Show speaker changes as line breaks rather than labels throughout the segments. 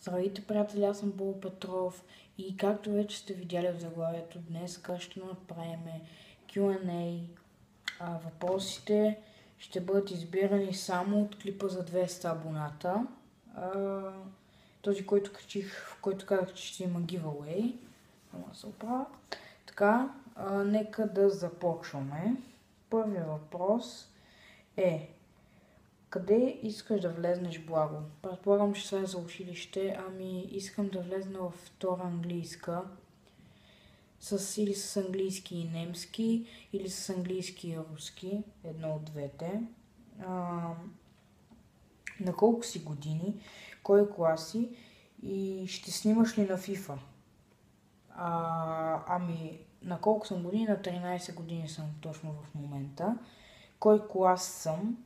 Здравейте, приятели, аз съм Бол Петров и както вече сте видяли в заглавието, днес ще направим Q&A. А, въпросите ще бъдат избирани само от клипа за 200 абоната. А, този, който качих, в който казах, че ще има giveaway. Ама се. Така, а, нека да започваме. Първият въпрос е къде искаш да влезнеш благо? Предполагам, че това е за училище, ами искам да влезна във втора английска. С, или с английски и немски, или с английски и руски, едно от двете. А, на колко си години, кой класи и ще снимаш ли на FIFA? А, ами, на колко съм години? На 13 години съм точно в момента. Кой клас съм?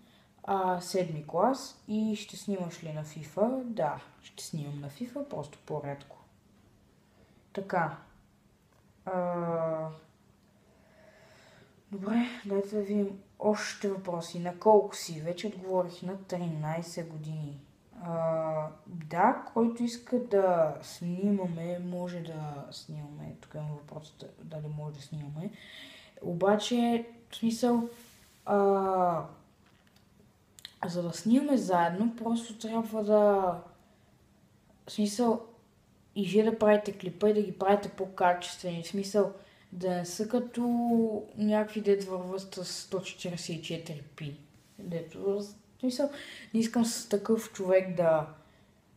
А, седми клас и ще снимаш ли на FIFA? Да, ще снимам на FIFA, просто по-редко. Така. А... Добре, дайте да видим още въпроси. На колко си? Вече отговорих на 13 години. А, да, който иска да снимаме, може да снимаме. Тук има въпрос дали може да снимаме. Обаче, в смисъл, а, за да снимаме заедно, просто трябва да... В смисъл, и вие да правите клипа и да ги правите по-качествени. В смисъл, да не са като някакви дет върват с 144p. Дето, в смисъл, не искам с такъв човек да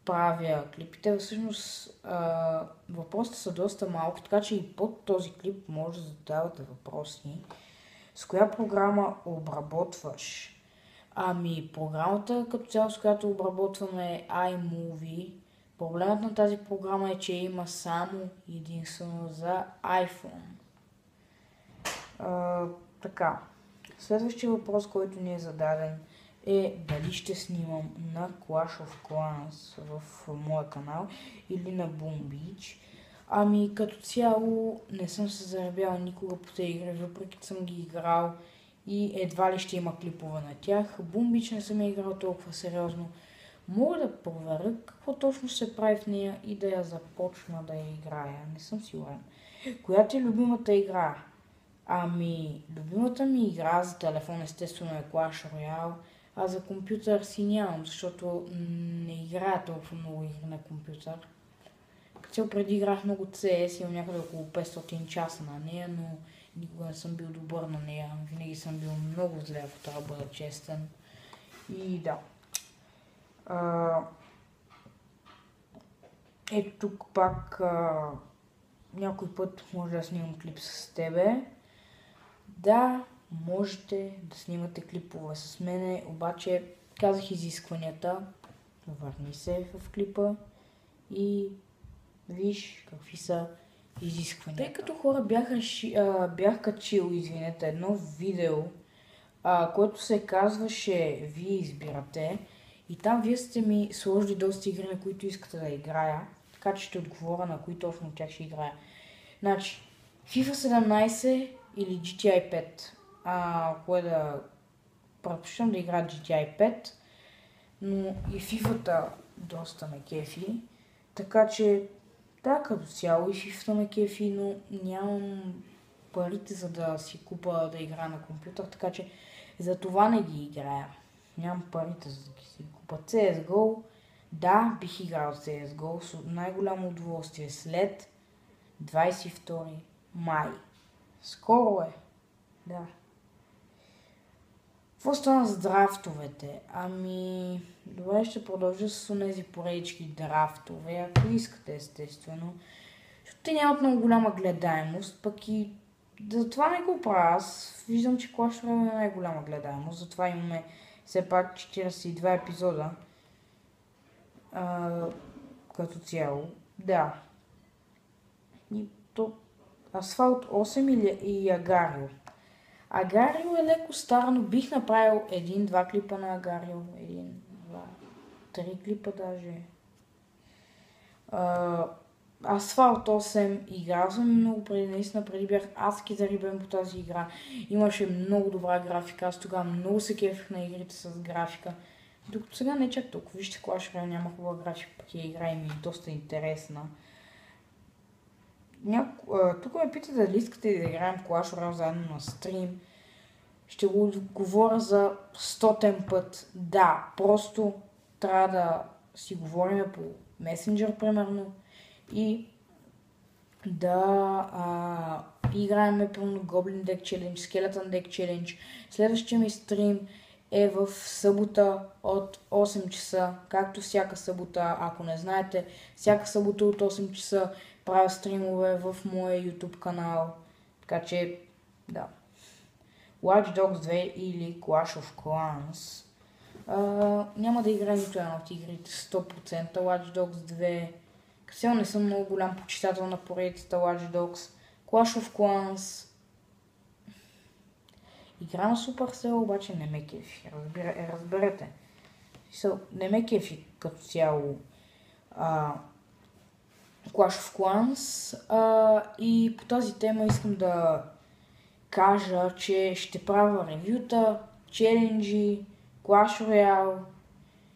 правя клипите. Всъщност, а, въпросите са доста малко, така че и под този клип може да задавате въпроси. С коя програма обработваш? Ами, програмата като цяло, с която обработваме iMovie, проблемът на тази програма е, че има само единствено за iPhone. А, така, следващия въпрос, който ни е зададен е дали ще снимам на Clash of Clans в моя канал или на Boom Beach. Ами като цяло не съм се заребял никога по тези игри, въпреки че съм ги играл и едва ли ще има клипове на тях. Бумбич не съм я играл толкова сериозно. Мога да проверя какво точно се прави в нея и да я започна да я играя. Не съм сигурен. Коя ти е любимата игра? Ами, любимата ми игра за телефон естествено е Clash Royale, а за компютър си нямам, защото не играя толкова много игри на компютър. Като преди играх много CS, имам някъде около 500 часа на нея, но никога не съм бил добър на нея. Винаги съм бил много зле, ако трябва да бъда честен. И да. А, ето тук пак а, някой път може да снимам клип с тебе. Да, можете да снимате клипове с мене, обаче казах изискванията. Върни се в клипа и виж какви са изисквания. Тъй като хора бяха, а, бях качил, извинете, едно видео, а, което се казваше Вие избирате и там вие сте ми сложили доста игри, на които искате да играя, така че ще отговоря на кои точно от тях ще играя. Значи, FIFA 17 или GTI 5. А, кое да... Предпочитам да играя GTI 5, но и FIFA-та доста ме кефи. Така че да, като цяло и FIFA ме кефи, но нямам парите за да си купа да игра на компютър, така че за това не ги играя. Нямам парите за да си купа CSGO. Да, бих играл CSGO с най-голямо удоволствие след 22 май. Скоро е. Да. Какво стана с драфтовете? Ами, добре, ще продължа с тези поредички драфтове, ако искате, естествено. Защото те нямат много голяма гледаемост, пък и затова не го правя. Аз виждам, че Clash Royale е най-голяма гледаемост, затова имаме все пак 42 епизода. А, като цяло. Да. И то Асфалт 8 или и Агарио. Е леко стар, но бих направил един-два клипа на Агарио. Един, два, три клипа даже. Uh, Асфалт 8 играл съм много преди, наистина преди бях адски зарибен по тази игра. Имаше много добра графика, аз тогава много се кефих на игрите с графика. Докато сега не е чак толкова. Вижте, Clash Royale няма хубава графика, пък я игра и ми е доста интересна. Няко... Тук ме питате дали искате да играем Clash Royale заедно на стрим. Ще го говоря за стотен път. Да, просто трябва да си говорим по месенджер, примерно, и да а, играем пълно Goblin Deck Challenge, Skeleton Deck Challenge. Следващия ми стрим е в събота от 8 часа, както всяка събота, ако не знаете, всяка събота от 8 часа правя стримове в моя YouTube канал. Така че, да. Watch Dogs 2 или Clash of Clans. Uh, няма да играя нито една от игрите 100%. Watch Dogs 2. Като не съм много голям почитател на поредицата Watch Dogs. Clash of Clans. Игра на Supercell обаче не ме кефи. Разбира, разберете. Не ме кефи като цяло uh, Clash of Clans. Uh, и по тази тема искам да кажа, че ще правя ревюта, челенджи, Clash Royale,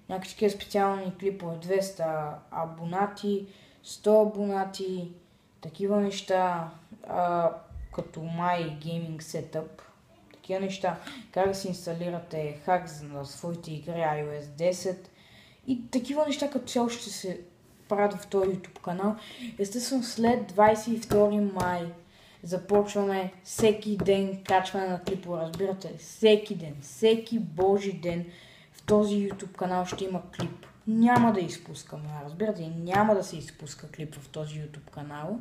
някакви такива специални клипове, 200 абонати, 100 абонати, такива неща, а, като My Gaming Setup, такива неща, как си инсталирате хак на своите игри iOS 10 и такива неща като цяло ще се правят в този YouTube канал. Естествено след 22 май започваме всеки ден качване на клипове, разбирате ли? Всеки ден, всеки божи ден в този YouTube канал ще има клип. Няма да изпускаме, разбирате ли? Няма да се изпуска клип в този YouTube канал.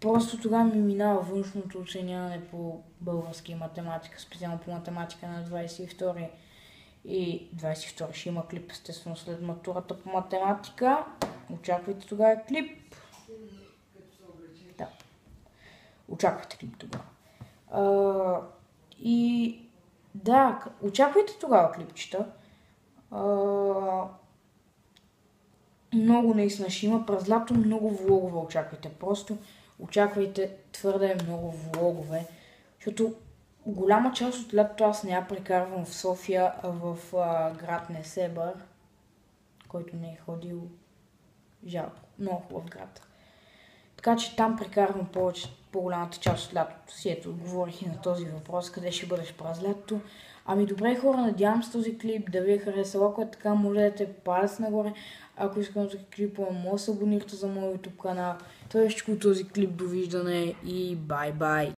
Просто тогава ми минава външното оценяване по български математика, специално по математика на 22 и 22 ще има клип, естествено, след матурата по математика. Очаквайте тогава клип. очаквайте клип тогава. А, и да, очаквайте тогава клипчета. А, много наистина ще има. През лято много влогове очаквайте. Просто очаквайте твърде много влогове. Защото голяма част от лятото аз не я прекарвам в София, а в а, град Несебър, който не е ходил жалко. Много хубав град. Така че там прекарвам повече, по-голямата част от лятото си. Ето, отговорих и на този въпрос, къде ще бъдеш през лятото. Ами добре хора, надявам се този клип да ви е харесал. Ако е така, може да дадете палец нагоре. Ако искате този клип, може да се абонирате за моят YouTube канал. Това е всичко този клип. Довиждане и бай-бай!